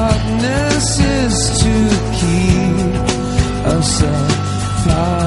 darkness is to keep us apart.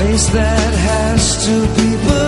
place that has to be.